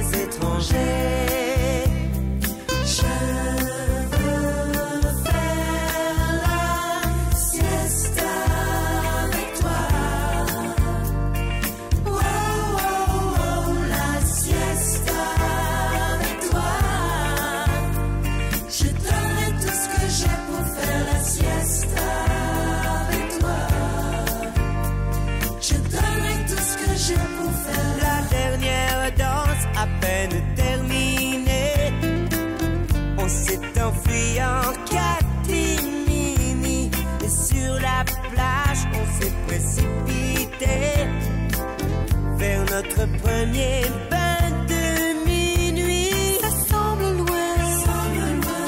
étrangers. notre premier bain de minuit. Ça semble loin, Ça semble loin.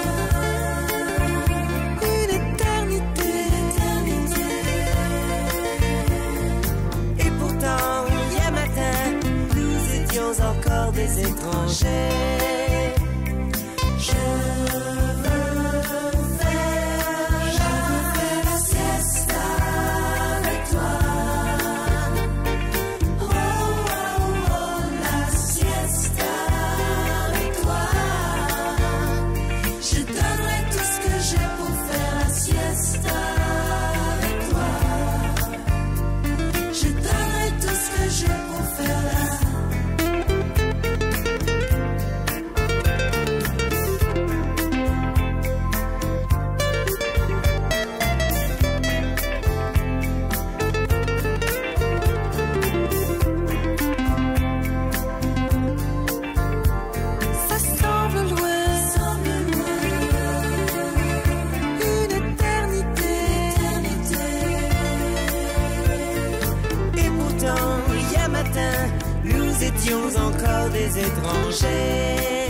Une éternité. Une éternité. Et pourtant, hier matin, nous étions encore des étrangers. Je étions encore des étrangers.